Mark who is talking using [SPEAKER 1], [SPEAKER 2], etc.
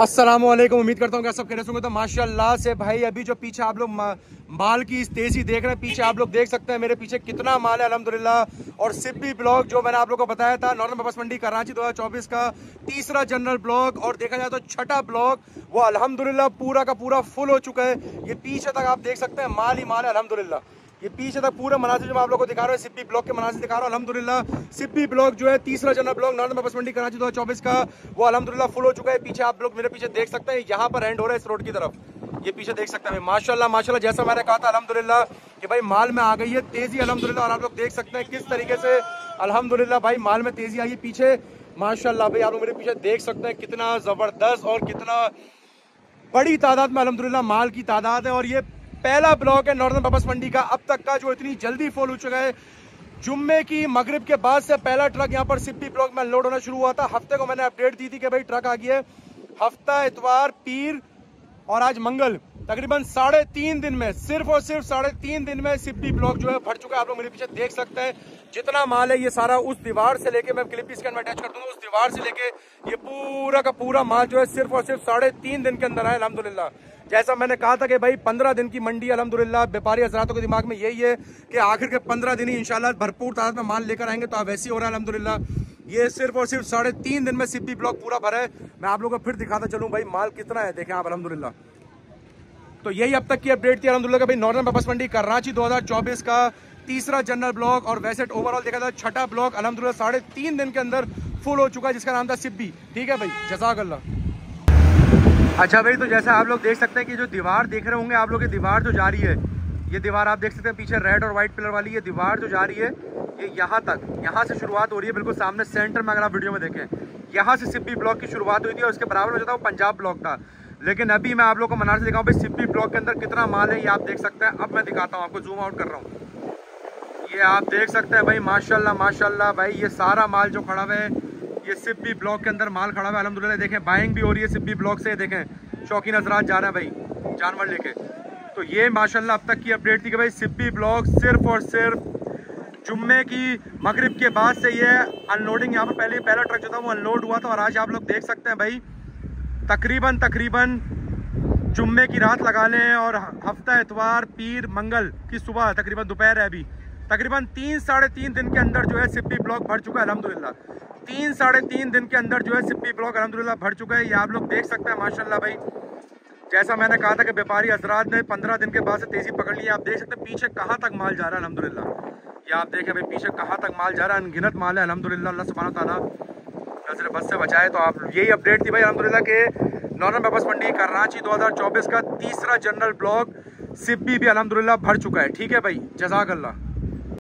[SPEAKER 1] वालेकुम उम्मीद करता हूँ कि सब कहने होंगे। तो माशाल्लाह से भाई, अभी जो पीछे आप लोग माल की इस तेज़ी देख रहे हैं, पीछे आप लोग देख सकते हैं मेरे पीछे कितना माल है, अल्हम्दुलिल्लाह। और सिब्बी ब्लॉक जो मैंने आप लोगों को बताया था नॉर्मल बस मंडी, कराची 2024 का तीसरा जनरल ब्लॉक और देखा जाए तो छठा ब्लॉक वो अल्हम्दुलिल्लाह पूरा का पूरा फुल हो चुका है। ये पीछे तक आप देख सकते हैं, माल ही माल है अलहमदुल्ला ये पीछे तक पूरा मनाजिर जो मैं आप लोग को दिखा रहा है, सिप्पी ब्लॉक के मनाजिर दिखा रहा हूँ। अलहमदुल्ला सिप्पी ब्लॉक जो है तीसरा जनरल ब्लॉक नॉर्थ बस मंडी कराची दो चौबीस का, वो अलहमदुल्ला फुल हो चुका है। पीछे आप लोग मेरे पीछे देख सकते हैं, यहाँ पर एंड हो रहा है इस रोड की तरफ़। ये पीछे देख सकते हैं माशाल्लाह माशाल्लाह, जैसा मैंने कहा था अलहमदुल्ला कि भाई माल में आ गई है तेज़ी अलहमदुल्ला और आप लोग देख सकते हैं किस तरीके से अलहमदुल्ला भाई माल में तेज़ी आई है पीछे। माशाल्लाह भाई, आप लोग मेरे पीछे देख सकते हैं कितना ज़बरदस्त और कितना बड़ी तादाद में अलहमदुल्ला माल की तादाद है। और ये पहला ब्लॉक है नॉर्दर्न बबस मंडी का। अब तक का जो इतनी जल्दी फॉल हो चुका है, जुम्मे की मगरिब के बाद से पहला ट्रक यहाँ पर सिप्पी ब्लॉक में लोड होना शुरू हुआ था। हफ़्ते को मैंने अपडेट दी थी कि भाई ट्रक आ गया है। हफ़्ता, इतवार, पीर और आज मंगल। तकरीबन साढ़े तीन दिन में, सिर्फ़ और सिर्फ़ साढ़े तीन दिन में सिप्पी ब्लॉक जो है भर चुका है। आप लोग मेरे पीछे देख सकते हैं जितना माल है ये सारा उस दीवार से लेके, मैं क्लिप स्कैन में अटैच कर दूँगा, उस दीवार से लेके ये पूरा का पूरा माल जो है सिर्फ़ और सिर्फ़ साढ़े तीन दिन के अंदर है अलहमदुल्ला जैसा मैंने कहा था कि भाई, पंद्रह दिन की मंडी अलहमदुल्ला व्यापारी हजरातों के दिमाग में यही है कि आखिर के पंद्रह दिन ही इंशाल्लाह भरपूर तादाद में माल लेकर आएँगे तो अब वैसे ही हो रहा है अलहमदुल्ला ये सिर्फ़ और सिर्फ़ साढ़े तीन दिन में सिप्पी ब्लॉक पूरा भरा है। मैं आप लोगों को फिर दिखाता चलूँ भाई, माल कितना है, देखें आप अलहमदुल्ला तो यही अब तक की अपडेट थी अलहमदुल्ला भाई, नॉर्दर्न बस मंडी, कराची 2024 का तीसरा जनरल ब्लॉक और वैसे ओवरऑल देखा था छठा ब्लॉक अलहमदुल्ला साढ़े तीन दिन के अंदर फुल हो चुका जिसका नाम था सिब्बी। ठीक है भाई जजाक अल्लाह अच्छा भाई तो जैसा आप लोग देख सकते हैं कि जो दीवार देख रहे होंगे, आप लोग, ये दीवार जो जा रही है, ये दीवार आप देख सकते हैं, पीछे रेड और व्हाइट पिलर वाली ये दीवार जो जा रही है, ये यहाँ तक, यहाँ से शुरुआत हो रही है, बिल्कुल सामने सेंटर में अगर आप वीडियो में देखें, यहाँ से सिब्बी ब्लॉक की शुरुआत हुई थी और उसके बराबर में जो था वो पंजाब ब्लॉक था। लेकिन अभी मैं आप लोग को मनार से दिखाऊँ भाई सिप्पी ब्लॉक के अंदर कितना माल है, ये आप देख सकते हैं। अब मैं दिखाता हूँ, आपको जूम आउट कर रहा हूँ। ये आप देख सकते हैं भाई, माशाल्लाह माशाल्लाह भाई, ये सारा माल जो खड़ा हुआ है, ये सिप्पी ब्लॉक के अंदर माल खड़ा हुआ है। अलहमदुल्ला देखें बाइंग भी हो रही है सिप्पी ब्लॉक से देखें, शौकीन हजरात जा रहे हैं भाई, जानवर लेके। तो ये माशाल्लाह अब तक की अपडेट थी कि भाई सिप्पी ब्लॉक सिर्फ़ और सिर्फ़ जुम्मे की मगरिब के बाद से ये अनलोडिंग यहाँ पर पहले पहला ट्रक जो था वो अनलोड हुआ था, और आज आप लोग देख सकते हैं भाई तकरीबन तकरीबन जुम्मे की रात लगा लें और हफ़्ता एतवार पीर, मंगल की सुबह, तकरीबन दोपहर है अभी। तकरीबन तीन, साढ़े तीन दिन के अंदर जो है सिप्पी ब्लॉक भर चुका है अलहमदिल्ला तीन, साढ़े तीन दिन के अंदर जो है सिप्पी ब्लॉक अलहमदिल्ला भर चुका है। ये आप लोग देख सकते हैं, माशाल्लाह भाई। जैसा मैंने कहा था कि व्यापारी हजरात ने पंद्रह दिन के बाद से तेज़ी पकड़ ली आप देख सकते हैं, पीछे कहाँ तक माल जा रहा है अलहमदिल्ला ये आप देखें भाई, पीछे कहाँ तक माल जा रहा है, अनगिनत माल है अलहमदिल्ला अल्लाह सुबहाना ताला नज़र बस से बचाए तो आप यही अपडेट थी भाई अलहमदिल्ला के नॉर्मल पेपर्स मंडी, कराची 2024 का तीसरा जनरल ब्लॉक सिब्बी भी अलहमदिल्ला भर चुका है। ठीक है भाई जजाक अल्लाह